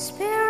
Spirit.